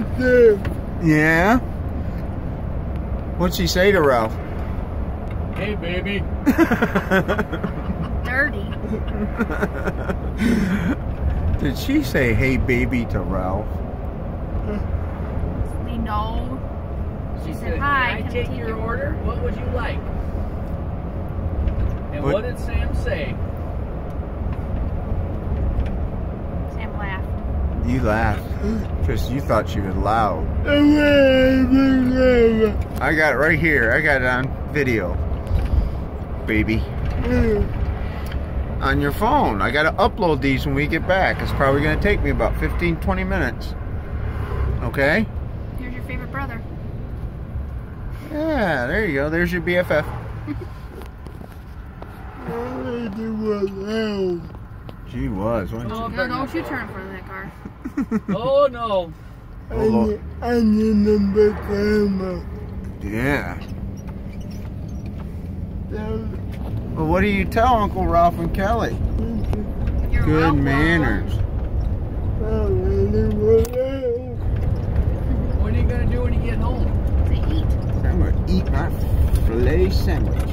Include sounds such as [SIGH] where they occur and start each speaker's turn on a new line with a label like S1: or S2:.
S1: [LAUGHS] Yeah? What'd she say to Ralph?
S2: Hey, baby. [LAUGHS]
S3: Dirty.
S1: Did she say, hey baby, to Ralph?
S3: We know.
S2: She
S3: said,
S2: said,
S3: "Hi,
S2: Can I
S3: can
S2: take
S3: take
S2: your
S3: your
S2: order? What would you like? And
S1: What-
S2: what did Sam say?
S3: Sam laughed.
S1: You laugh. Because you thought she was loud. I got it right here. I got it on video. Baby. On your phone. I got to upload these when we get back. It's probably going to take me about 15, 20 minutes. Okay?
S3: Here's your favorite brother.
S1: Yeah, there you go. There's your BFF. She was, wasn't
S3: Oh,
S1: she?
S3: no, don't you turn in front of that car. [LAUGHS]
S2: Oh, no.
S1: Oh, Lord.
S4: I need number grandma.
S1: Yeah. Well, what do you tell Uncle Ralph and Kelly?
S3: You're
S1: Good
S3: welcome.
S1: manners.
S2: What are you going to do when you get home?
S3: To eat.
S1: I'm gonna eat my filet sandwich.